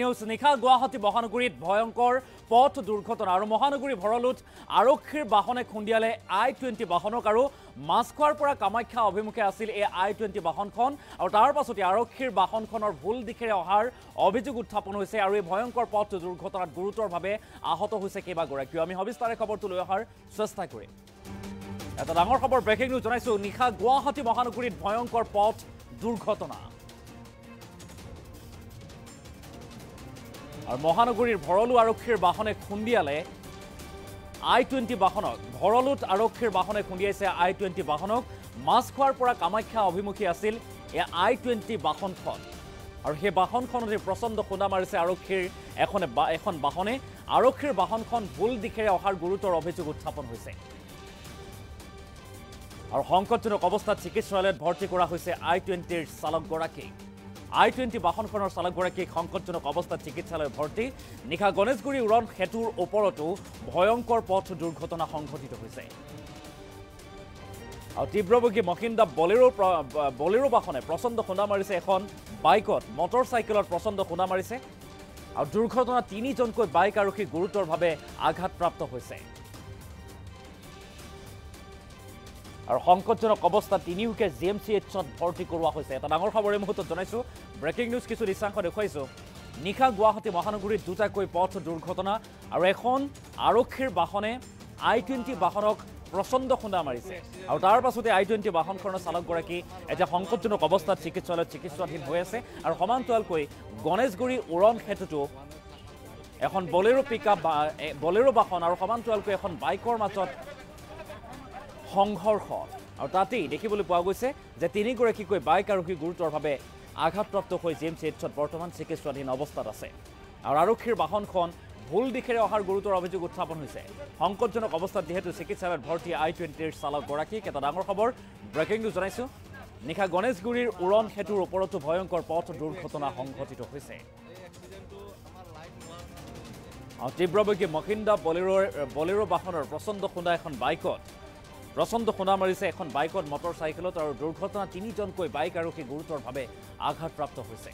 News নিশা গুৱাহাটী মহানগৰীত ভয়ংকৰ পথ দুৰ্ঘটনা আৰু মহানগৰী ভৰলুত আৰক্ষীৰ বাহনে খুন্দিয়ালে আই টুৱেণ্টি বাহনক আৰু মাছখোৱাৰ পৰা কামাখ্যা অভিমুখে আছিল এই আই টুৱেণ্টি বাহনখন আৰু তাৰ পাছতে আৰক্ষীৰ বাহনখনৰ ভুল দিশেৰে অহাৰ অভিযোগ উত্থাপন হৈছে আৰু এই ভয়ংকৰ পথ দুৰ্ঘটনাত গুৰুতৰভাৱে আহত হৈছে কেইবাগৰাকীও। আমি সবিস্তাৰে খবৰটো লৈ অহাৰ চেষ্টা কৰিম। এটা ডাঙৰ খবৰ ব্ৰেকিং নিউজ জনাইছোঁ। নিশা গুৱাহাটী মহানগৰীত ভয়ংকৰ পথ দুৰ্ঘটনা। আৰু মহানগৰীৰ ভৰলু আৰক্ষীৰ বাহনে খুন্দিয়ালে আই টুৱেণ্টি বাহনক। ভৰলুত আৰক্ষীৰ বাহনে খুন্দিয়াইছে আই টুৱেণ্টি বাহনক। মাছখোৱাৰ পৰা কামাখ্যা অভিমুখী আছিল এই আই টুৱেণ্টি বাহনখন। আৰু সেই বাহনখনতে প্ৰচণ্ড খুন্দা মাৰিছে আৰক্ষীৰ এখনে এখন বাহনে। আৰক্ষীৰ বাহনখন ভুল দিশেৰে অহাৰ গুৰুতৰ অভিযোগ উত্থাপন হৈছে। আৰু সংকটজনক অৱস্থাত চিকিৎসালয়ত ভৰ্তি কৰা হৈছে আই টুৱেণ্টিৰ চালকগৰাকীক। আই টুৱেণ্টি বাহনখনৰ চালকগৰাকীক সংকটজনক অৱস্থাত চিকিৎসালয়ত ভৰ্তি। নিশা গণেশগুৰি উৰণ সেতুৰ ওপৰতো ভয়ংকৰ পথ দুৰ্ঘটনা সংঘটিত হৈছে। আৰু তীব্ৰবেগী মহিন্দা বলেৰো বলেৰো বাহনে প্ৰচণ্ড খুন্দা মাৰিছে। এখন বাইকত মটৰ চাইকেলত প্ৰচণ্ড খুন্দা মাৰিছে। আৰু দুৰ্ঘটনাত তিনিজনকৈ বাইক আৰক্ষী গুৰুতৰভাৱে আঘাতপ্ৰাপ্ত হৈছে। আৰু সংকটজনক অৱস্থাত তিনিওকে জি এম চি এইচত ভৰ্তি কৰোৱা হৈছে। এটা ডাঙৰ খবৰ এই মুহূৰ্তত জনাইছোঁ। ব্ৰেকিং নিউজ কিছু দৃশ্যাংশ দেখুৱাইছোঁ। নিশা গুৱাহাটী মহানগৰীত দুটাকৈ পথ দুৰ্ঘটনা আৰু এখন আৰক্ষীৰ বাহনে আই টুৱেণ্টি বাহনক প্ৰচণ্ড খুন্দা মাৰিছে। আৰু তাৰ পাছতে আই টুৱেণ্টি বাহনখনৰ চালকগৰাকী এতিয়া সংকটজনক অৱস্থাত চিকিৎসালয়ত চিকিৎসাধীন হৈ আছে আৰু সমান্তৰালকৈ গণেশগুৰি উৰণ সেতুটো এখন বলেৰো পিক আপ বলেৰো বাহন আৰু সমান্তৰালকৈ এখন বাইকৰ মাজত সংঘৰ্ষ। আৰু তাতেই দেখিবলৈ পোৱা গৈছে যে তিনিগৰাকীকৈ বাইক আৰক্ষী গুৰুতৰভাৱে আঘাতপ্ৰাপ্ত হৈ জি এম চি এইচত বৰ্তমান চিকিৎসাধীন অৱস্থাত আছে। আৰু আৰক্ষীৰ বাহনখন ভুল দিশেৰে অহাৰ গুৰুতৰ অভিযোগ উত্থাপন হৈছে। সংকটজনক অৱস্থাত যিহেতু চিকিৎসালয়ত ভৰ্তি আই টুৱেণ্টিৰ চালকগৰাকীক এটা ডাঙৰ খবৰ। ব্ৰেকিং নিউজ জনাইছোঁ। নিশা গণেশগুৰিৰ উৰণ সেতুৰ ওপৰতো ভয়ংকৰ পথ দুৰ্ঘটনা সংঘটিত হৈছে। তীব্ৰবেগী মহিন্দা বলেৰোৰ বলেৰো বাহনৰ প্ৰচণ্ড খুন্দা এখন বাইকত প্ৰচণ্ড খুন্দা মাৰিছে এখন বাইকত মটৰ চাইকেলত আৰু দুৰ্ঘটনা তিনিজনকৈ বাইক আৰক্ষী গুৰুতৰভাৱে আঘাতপ্ৰাপ্ত হৈছে।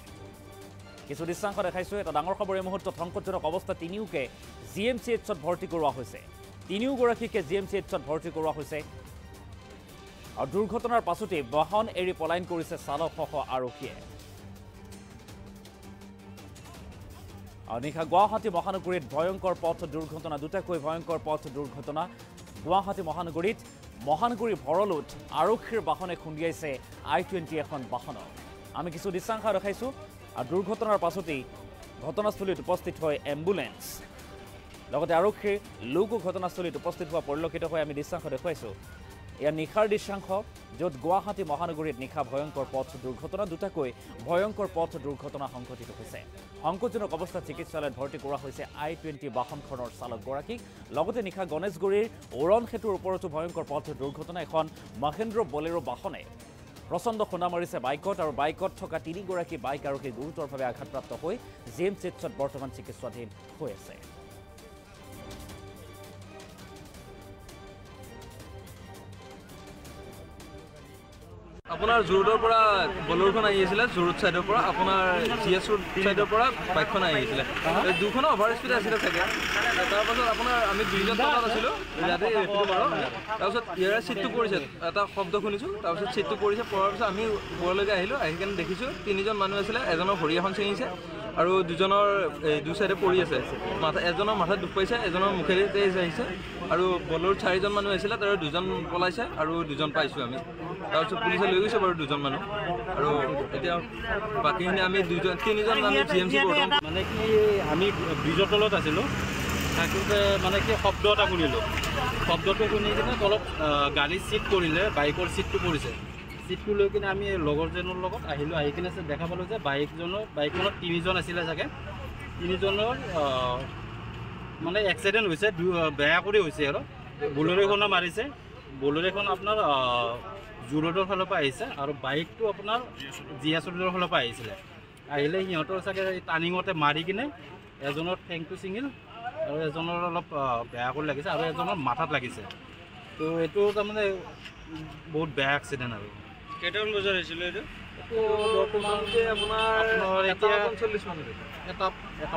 কিছু দৃশ্যাংশ দেখাইছোঁ এটা ডাঙৰ খবৰ এই মুহূৰ্তত সংকটজনক অৱস্থা তিনিওকে জি এম চি এইচত ভৰ্তি কৰোৱা হৈছে। তিনিওগৰাকীকে জি এম চি এইচত ভৰ্তি কৰোৱা হৈছে। আৰু দুৰ্ঘটনাৰ পাছতেই বাহন এৰি পলায়ন কৰিছে চালকসহ আৰক্ষীয়ে। আৰু নিশা গুৱাহাটী মহানগৰীত ভয়ংকৰ পথ দুৰ্ঘটনা দুটাকৈ ভয়ংকৰ পথ দুৰ্ঘটনা। গুৱাহাটী মহানগৰীত মহানগৰী ভৰলুত আৰক্ষীৰ বাহনে খুন্দিয়াইছে আই টুৱেণ্টি এখন বাহনক আমি কিছু দৃশ্যাংশ দেখাইছোঁ আৰু দুৰ্ঘটনাৰ পাছতেই ঘটনাস্থলীত উপস্থিত হয় এম্বুলেঞ্চ লগতে আৰক্ষীৰ লোকো ঘটনাস্থলীত উপস্থিত হোৱা পৰিলক্ষিত হৈ আমি দৃশ্যাংশ দেখুৱাইছোঁ। এয়া নিশাৰ দৃশ্যাংশ য'ত গুৱাহাটী মহানগৰীত নিশা ভয়ংকৰ পথ দুৰ্ঘটনা দুটাকৈ ভয়ংকৰ পথ দুৰ্ঘটনা সংঘটিত হৈছে। সংকটজনক অৱস্থাত চিকিৎসালয়ত ভৰ্তি কৰোৱা হৈছে আই টুৱেণ্টি বাহনখনৰ চালকগৰাকীক। লগতে নিশা গণেশগুৰিৰ উৰণ সেতুৰ ওপৰতো ভয়ংকৰ পথ দুৰ্ঘটনা এখন মহেন্দ্ৰ বলেৰো বাহনে। প্ৰচণ্ড খুন্দা মাৰিছে বাইকত আৰু বাইকত থকা তিনিগৰাকী বাইক আৰক্ষী গুৰুতৰভাৱে আঘাতপ্ৰাপ্ত হৈ জি এম চিটছত বৰ্তমান চিকিৎসাধীন হৈ আছে। আপোনাৰ জোৰডৰ পৰা বলেৰোখন আহি আছিলে জোৰড ছাইডৰ পৰা। আপোনাৰ জি এছ ৰোড ছাইডৰ পৰা বাইকখন আহি আহিছিলে এই দুখনো অভাৰ স্পীড আছিলে চাগে। তাৰপাছত আপোনাৰ আমি তলত আছিলোঁ ইয়াতে ৰেপিড' মাৰক তাৰপিছত ইয়াৰে ছিটটো পৰিছে। এটা শব্দ শুনিছোঁ। তাৰপিছত ছিটটো পৰিছে। পৰাৰ পিছত আমি ওপৰলৈকে আহিলোঁ। আহি কেনে দেখিছোঁ তিনিজন মানুহ আছিলে। এজনৰ ভৰি এখন ছিঙিছে। আৰু দুজনৰ দুই চাইডে পৰি আছে। মাথা এজনৰ মাথাত দুখ পাইছে এজনৰ মুখেদি তেজ আহিছে। আৰু বলৰ চাৰিজন মানুহ আহিছিলে তাৰে দুজন পলাইছে আৰু দুজন পাইছোঁ আমি। তাৰপিছত পুলিচে লৈ গৈছে বাৰু দুজন মানুহ। আৰু এতিয়া বাকীখিনি আমি দুজন তিনিজন আমি জি এম চি বৰ্তমান মানে কি আমি ব্ৰিজৰ তলত আছিলোঁ। থাকোঁতে মানে কি শব্দ এটা শুনিলোঁ। শব্দটো শুনি কিনে আহ, গাড়ীৰ ছিট পৰিলে বাইকৰ ছিটটো পৰিছে। ছিটটো লৈ কিনে আমি লগৰজনৰ লগত আহিলোঁ আহি কিনে দেখা পালোঁ যে বাইকজনৰ বাইকখনত তিনিজন আছিলে চাগে। তিনিজনৰ মানে এক্সিডেণ্ট হৈছে বেয়া কৰি হৈছে আৰু। বলেৰোখনো মাৰিছে। বলেৰোখন আপোনাৰ জু ৰোডৰ ফালৰ পৰা আহিছে আৰু বাইকটো আপোনাৰ জি এছ ৰোডৰ ফালৰ পৰা আহিছিলে। আহিলে সিহঁতৰ চাগে টাৰ্ণিঙতে মাৰি কিনে এজনৰ ঠেংটো ছিঙিল আৰু এজনৰ অলপ বেয়া কৰি লাগিছে আৰু এজনৰ মাথাত লাগিছে। তো এইটো তাৰমানে বহুত বেয়া এক্সিডেণ্ট আৰু। কেইটামান বজাত আহিছিলে এইটো? আপোনাৰ এটা পঞ্চল্লিছ এটা এটা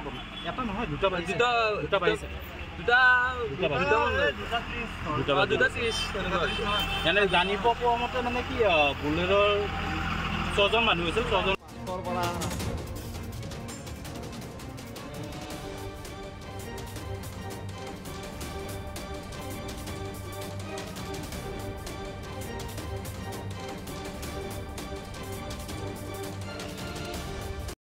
এটা নহয় দুটা দুটা দুটা বাজিছে। দুটা দুটা ত্ৰিছ জানিব পোৱা মতে মানে কি বুলেৰৰ ছজন মানুহ আছিল ছজন পৰা